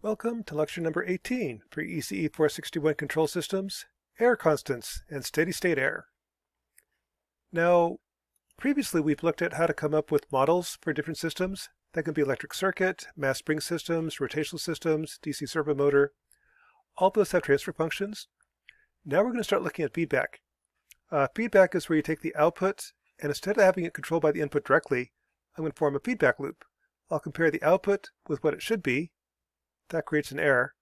Welcome to lecture number 18 for ECE 461 control systems, error constants, and steady-state error. Now, previously we've looked at how to come up with models for different systems. That can be electric circuit, mass spring systems, rotational systems, DC servo motor. All those have transfer functions. Now we're going to start looking at feedback. Uh, feedback is where you take the output, and instead of having it controlled by the input directly, I'm going to form a feedback loop. I'll compare the output with what it should be, that creates an error.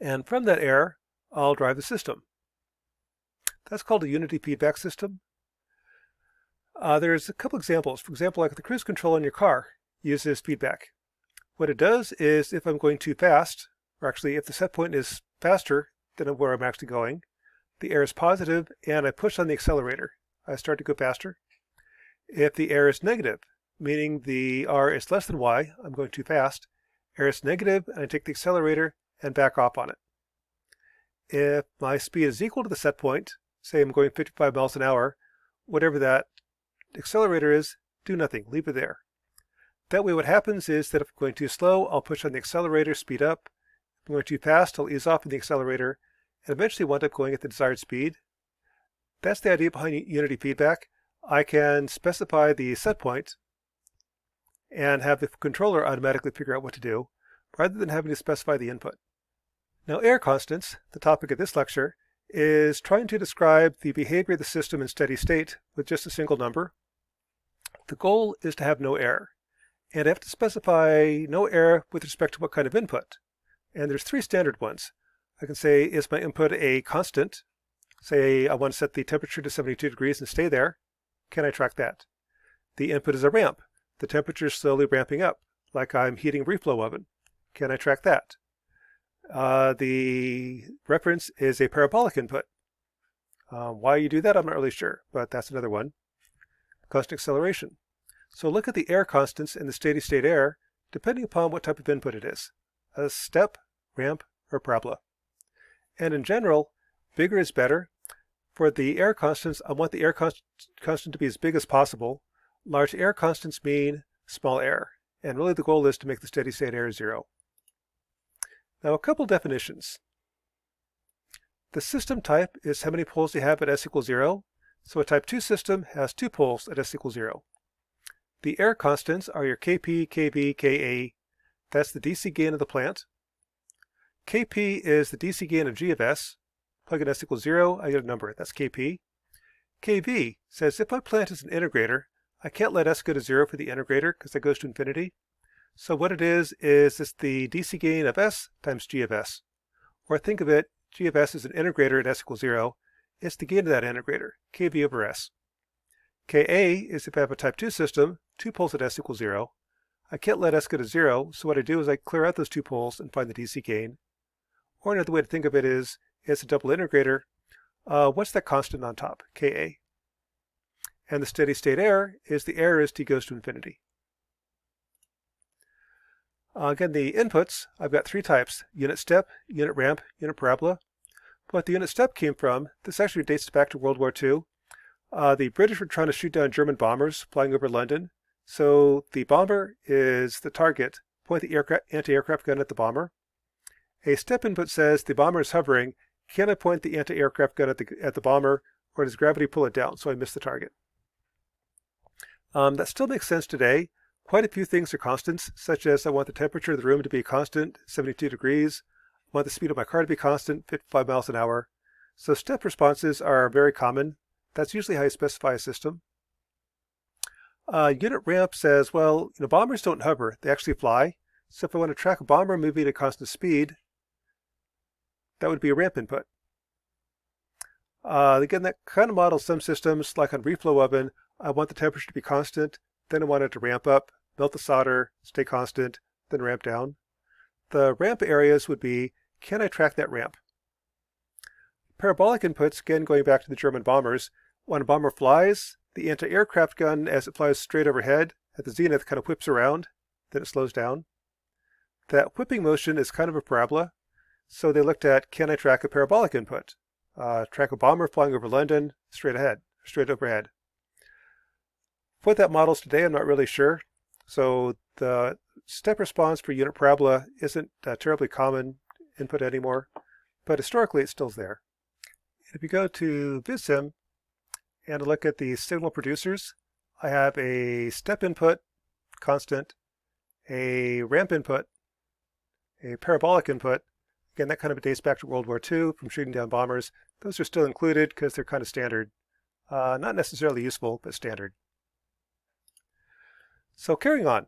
And from that error, I'll drive the system. That's called a unity feedback system. Uh, there's a couple examples. For example, like the cruise control in your car uses feedback. What it does is if I'm going too fast, or actually if the set point is faster than where I'm actually going, the error is positive and I push on the accelerator. I start to go faster. If the error is negative, meaning the R is less than Y, I'm going too fast, error is negative, and I take the accelerator and back off on it. If my speed is equal to the set point, say I'm going 55 miles an hour, whatever that accelerator is, do nothing, leave it there. That way what happens is that if I'm going too slow, I'll push on the accelerator, speed up. If I'm going too fast, I'll ease off on the accelerator, and eventually wind up going at the desired speed. That's the idea behind unity feedback. I can specify the set point and have the controller automatically figure out what to do, rather than having to specify the input. Now error constants, the topic of this lecture, is trying to describe the behavior of the system in steady state with just a single number. The goal is to have no error. And I have to specify no error with respect to what kind of input. And there's three standard ones. I can say, is my input a constant? Say I want to set the temperature to 72 degrees and stay there. Can I track that? The input is a ramp. The temperature is slowly ramping up, like I'm heating a reflow oven. Can I track that? Uh, the reference is a parabolic input. Um, why you do that, I'm not really sure, but that's another one. Constant acceleration. So look at the error constants in the steady state error, depending upon what type of input it is. A step, ramp, or parabola. And in general, bigger is better. For the error constants, I want the error const constant to be as big as possible, Large error constants mean small error, and really the goal is to make the steady state error zero. Now a couple definitions. The system type is how many poles you have at s equals zero. So a type 2 system has two poles at s equals zero. The error constants are your Kp, Kv, Ka. That's the DC gain of the plant. Kp is the DC gain of G of S. Plug in s equals zero, I get a number. That's Kp. Kv says if my plant is an integrator, I can't let s go to zero for the integrator because that goes to infinity. So what it is, is it's the DC gain of s times g of s. Or think of it, g of s is an integrator at s equals zero. It's the gain of that integrator, kv over s. Ka is if I have a type 2 system, two poles at s equals zero. I can't let s go to zero, so what I do is I clear out those two poles and find the DC gain. Or another way to think of it is, it's a double integrator. Uh, what's that constant on top? Ka. And the steady state error is the error as t goes to infinity. Uh, again, the inputs, I've got three types, unit step, unit ramp, unit parabola. What the unit step came from, this actually dates back to World War II. Uh, the British were trying to shoot down German bombers flying over London. So the bomber is the target, point the anti-aircraft gun at the bomber. A step input says the bomber is hovering, can I point the anti-aircraft gun at the, at the bomber, or does gravity pull it down so I miss the target? Um, that still makes sense today. Quite a few things are constants, such as I want the temperature of the room to be constant, 72 degrees. I want the speed of my car to be constant, 55 miles an hour. So step responses are very common. That's usually how you specify a system. Uh, unit ramp says, well, you know, bombers don't hover, they actually fly. So if I want to track a bomber moving at a constant speed, that would be a ramp input. Uh, again, that kind of models some systems, like on reflow oven, I want the temperature to be constant, then I want it to ramp up, melt the solder, stay constant, then ramp down. The ramp areas would be, can I track that ramp? Parabolic inputs, again going back to the German bombers, when a bomber flies, the anti-aircraft gun, as it flies straight overhead, at the zenith kind of whips around, then it slows down. That whipping motion is kind of a parabola, so they looked at, can I track a parabolic input? Uh, track a bomber flying over London, straight ahead, straight overhead. What that models today, I'm not really sure. So the step response for unit parabola isn't a terribly common input anymore, but historically it's still there. If you go to VisSim and look at the signal producers, I have a step input constant, a ramp input, a parabolic input. Again, that kind of dates back to World War II from shooting down bombers. Those are still included because they're kind of standard. Uh, not necessarily useful, but standard. So carrying on.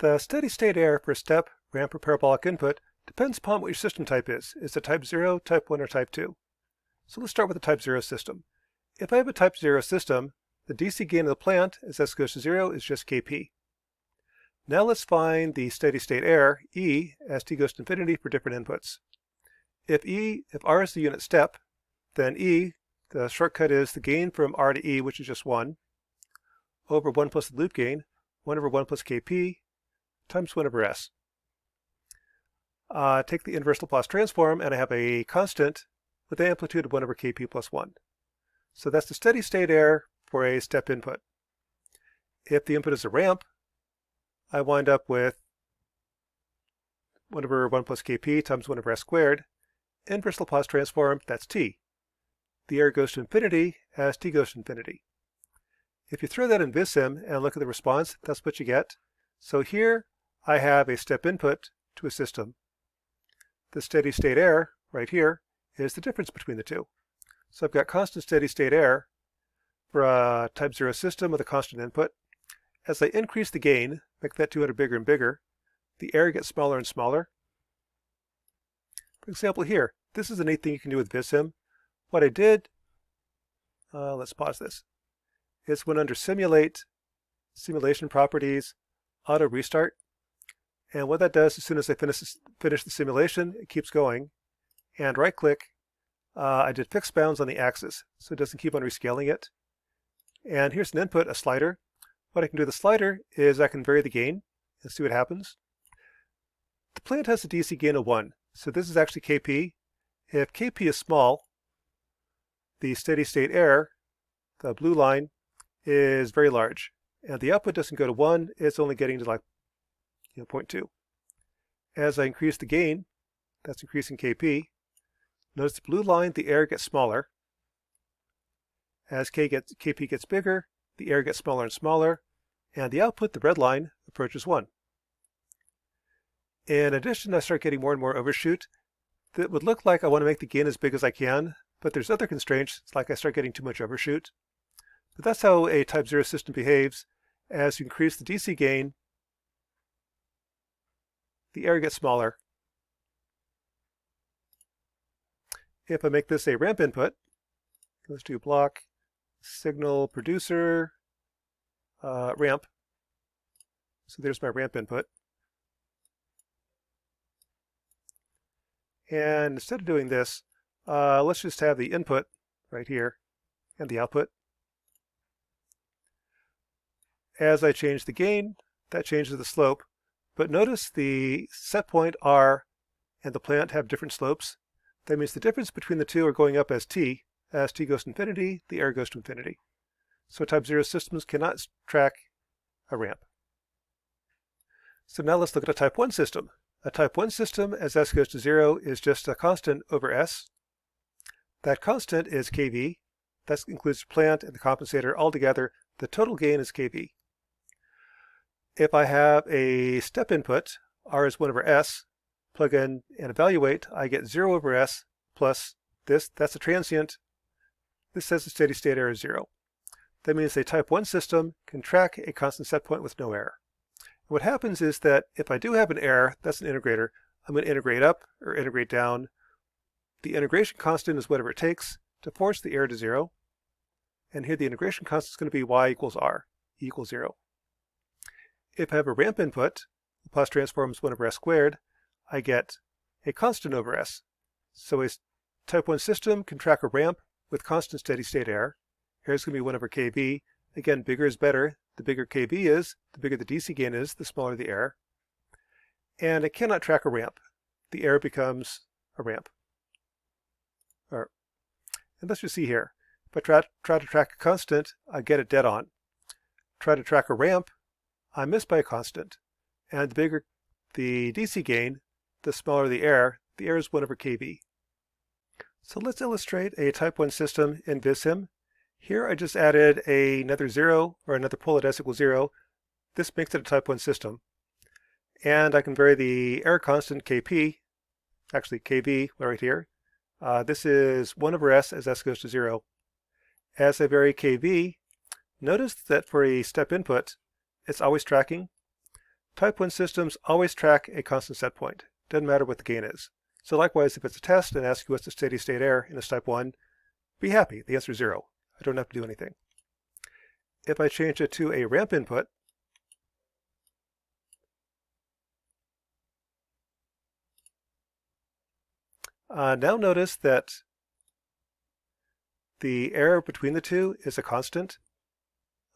The steady state error for step, ramp, or parabolic input depends upon what your system type is. Is it type 0, type 1, or type 2? So let's start with the type 0 system. If I have a type 0 system, the DC gain of the plant as s goes to 0 is just kp. Now let's find the steady state error, E, as t goes to infinity for different inputs. If E, if R is the unit step, then E, the shortcut is the gain from R to E, which is just 1, over 1 plus the loop gain, 1 over 1 plus Kp, times 1 over S. Uh, take the inverse Laplace transform, and I have a constant with the amplitude of 1 over Kp plus 1. So that's the steady state error for a step input. If the input is a ramp, I wind up with 1 over 1 plus kp times 1 over s squared. Inverse Laplace transform, that's t. The error goes to infinity as t goes to infinity. If you throw that in VisSim and look at the response, that's what you get. So here I have a step input to a system. The steady state error, right here, is the difference between the two. So I've got constant steady state error for a type 0 system with a constant input. As I increase the gain, make that 200 bigger and bigger, the error gets smaller and smaller. For example here, this is a neat thing you can do with VisSim. What I did, uh, let's pause this, is when under Simulate, Simulation Properties, Auto Restart, and what that does as soon as I finish, finish the simulation, it keeps going, and right-click, uh, I did fixed bounds on the axis, so it doesn't keep on rescaling it. And here's an input, a slider, what I can do with the slider is I can vary the gain and see what happens. The plant has a DC gain of 1, so this is actually Kp. If Kp is small, the steady state error, the blue line, is very large. And the output doesn't go to 1, it's only getting to like you know, 0.2. As I increase the gain, that's increasing Kp, notice the blue line, the error gets smaller. As K gets, Kp gets bigger, the error gets smaller and smaller, and the output, the red line, approaches 1. In addition, I start getting more and more overshoot. That would look like I want to make the gain as big as I can, but there's other constraints, it's like I start getting too much overshoot. But that's how a type 0 system behaves. As you increase the DC gain, the error gets smaller. If I make this a ramp input, let's do block signal producer uh, ramp. So there's my ramp input. And instead of doing this, uh, let's just have the input right here and the output. As I change the gain, that changes the slope. But notice the set point R and the plant have different slopes. That means the difference between the two are going up as t, as t goes to infinity, the error goes to infinity. So type 0 systems cannot track a ramp. So now let's look at a type 1 system. A type 1 system, as s goes to 0, is just a constant over s. That constant is kV. That includes the plant and the compensator altogether. The total gain is kV. If I have a step input, r is 1 over s, plug in and evaluate, I get 0 over s plus this. That's a transient this says the steady state error is zero. That means a type 1 system can track a constant set point with no error. And what happens is that if I do have an error, that's an integrator, I'm going to integrate up or integrate down. The integration constant is whatever it takes to force the error to zero. And here the integration constant is going to be y equals r, e equals zero. If I have a ramp input, the Laplace transform is 1 over s squared, I get a constant over s. So a type 1 system can track a ramp with constant steady state error. Error is going to be 1 over kV. Again, bigger is better. The bigger kV is, the bigger the DC gain is, the smaller the error. And it cannot track a ramp. The error becomes a ramp. Or, and let's just see here. If I try, try to track a constant, I get it dead on. try to track a ramp, I'm missed by a constant. And the bigger the DC gain, the smaller the error. The error is 1 over kV. So let's illustrate a type 1 system in VisSim. Here I just added a, another 0 or another pole at s equals 0. This makes it a type 1 system. And I can vary the error constant Kp, actually Kv right here. Uh, this is 1 over s as s goes to 0. As I vary Kv, notice that for a step input, it's always tracking. Type 1 systems always track a constant set point. Doesn't matter what the gain is. So likewise, if it's a test and asks you what's the steady state error in a type 1, be happy. The answer is 0. I don't have to do anything. If I change it to a ramp input, uh, now notice that the error between the two is a constant.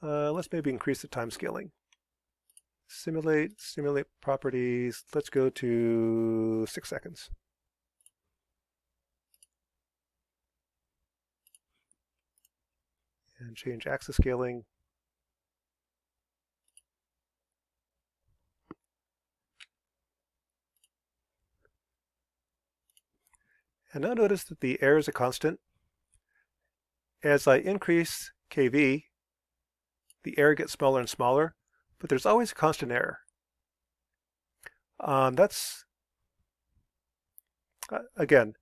Uh, let's maybe increase the time scaling. Simulate, simulate properties. Let's go to six seconds. And change axis scaling. And now notice that the error is a constant. As I increase kV, the error gets smaller and smaller but there's always a constant error. Um, that's, uh, again,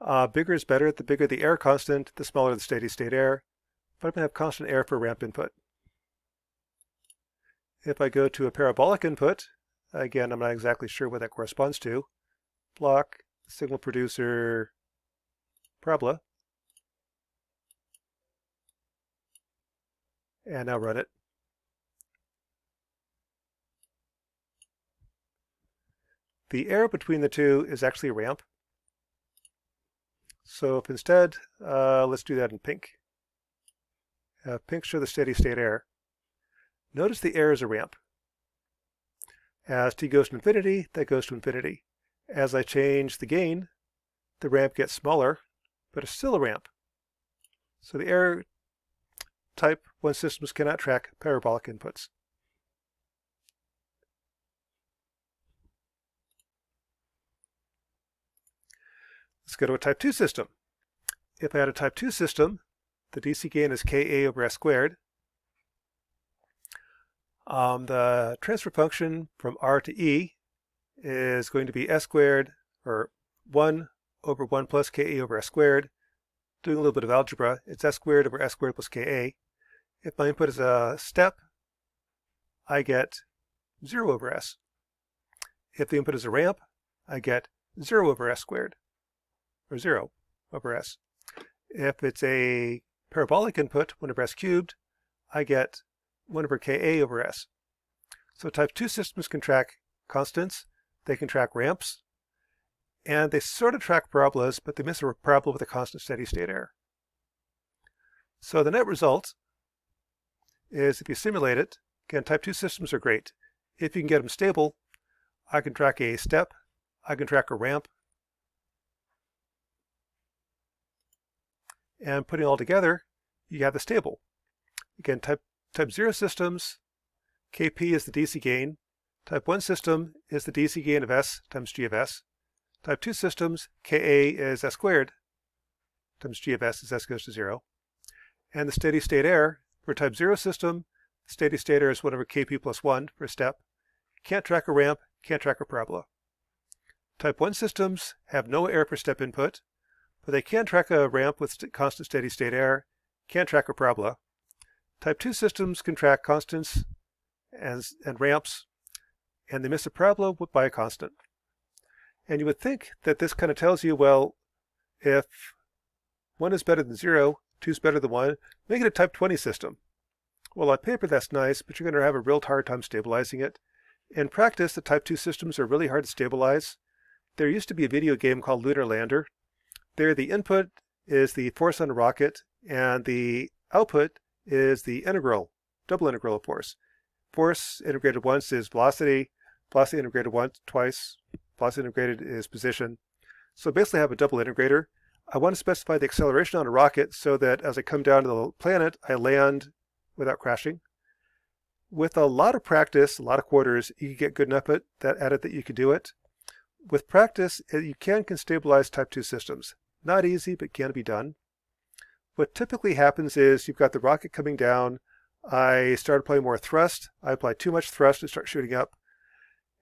uh, bigger is better. The bigger the error constant, the smaller the steady state error. But I'm going to have constant error for ramp input. If I go to a parabolic input, again, I'm not exactly sure what that corresponds to. Block, signal producer, parabola. And now run it. The error between the two is actually a ramp. So if instead, uh, let's do that in pink. Uh, pink show the steady state error. Notice the error is a ramp. As t goes to infinity, that goes to infinity. As I change the gain, the ramp gets smaller, but it's still a ramp. So the error type 1 systems cannot track parabolic inputs. Let's go to a type 2 system. If I had a type 2 system, the DC gain is Ka over S squared. Um, the transfer function from R to E is going to be S squared, or 1 over 1 plus Ka over S squared. Doing a little bit of algebra, it's S squared over S squared plus Ka. If my input is a step, I get 0 over S. If the input is a ramp, I get 0 over S squared or 0 over s. If it's a parabolic input, 1 over s cubed, I get 1 over ka over s. So type 2 systems can track constants, they can track ramps, and they sort of track parabolas, but they miss a parabola with a constant steady state error. So the net result is if you simulate it, again, type 2 systems are great. If you can get them stable, I can track a step, I can track a ramp, and putting all together, you have the stable. Again, type, type 0 systems, Kp is the DC gain. Type 1 system is the DC gain of S times G of S. Type 2 systems, Ka is S squared times G of S as S goes to 0. And the steady state error for type 0 system, steady state error is 1 over Kp plus 1 per step. Can't track a ramp, can't track a parabola. Type 1 systems have no error per step input, but they can track a ramp with st constant steady state error, can't track a parabola. Type 2 systems can track constants and, and ramps, and they miss a parabola by a constant. And you would think that this kind of tells you, well, if 1 is better than 0, 2 is better than 1, make it a type 20 system. Well, on paper that's nice, but you're going to have a real hard time stabilizing it. In practice, the type 2 systems are really hard to stabilize. There used to be a video game called Lunar Lander, there, the input is the force on a rocket, and the output is the integral, double integral of force. Force integrated once is velocity, velocity integrated once, twice, velocity integrated is position. So basically have a double integrator. I want to specify the acceleration on a rocket so that as I come down to the planet, I land without crashing. with a lot of practice, a lot of quarters, you get good enough at, that, at it that you can do it. With practice, uh, you can, can stabilize type 2 systems. Not easy, but can be done. What typically happens is you've got the rocket coming down. I start applying more thrust. I apply too much thrust and start shooting up.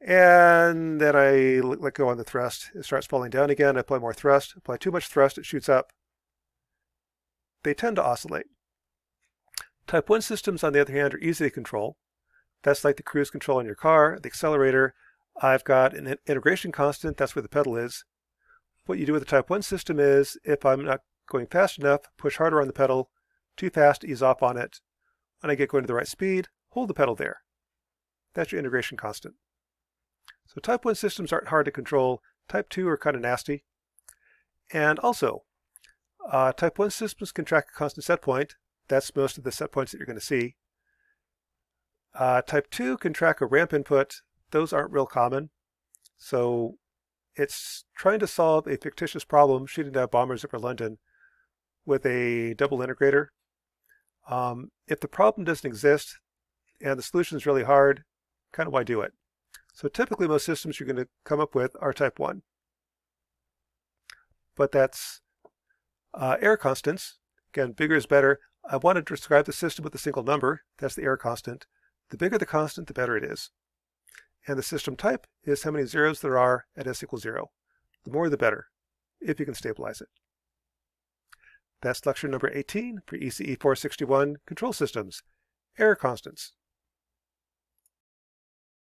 And then I let go on the thrust. It starts falling down again. I apply more thrust. Apply too much thrust. It shoots up. They tend to oscillate. Type 1 systems, on the other hand, are easy to control. That's like the cruise control in your car, the accelerator. I've got an integration constant, that's where the pedal is. What you do with the Type 1 system is, if I'm not going fast enough, push harder on the pedal, too fast, ease off on it. When I get going to the right speed, hold the pedal there. That's your integration constant. So Type 1 systems aren't hard to control. Type 2 are kind of nasty. And also, uh, Type 1 systems can track a constant set point, that's most of the set points that you're going to see. Uh, type 2 can track a ramp input. Those aren't real common. So it's trying to solve a fictitious problem shooting down bombers over London with a double integrator. Um, if the problem doesn't exist and the solution is really hard, kind of why do it? So typically most systems you're going to come up with are type 1. But that's uh, error constants. Again, bigger is better. I want to describe the system with a single number. That's the error constant. The bigger the constant, the better it is. And the system type is how many zeros there are at s equals 0. The more the better, if you can stabilize it. That's lecture number 18 for ECE 461 Control Systems, Error Constants.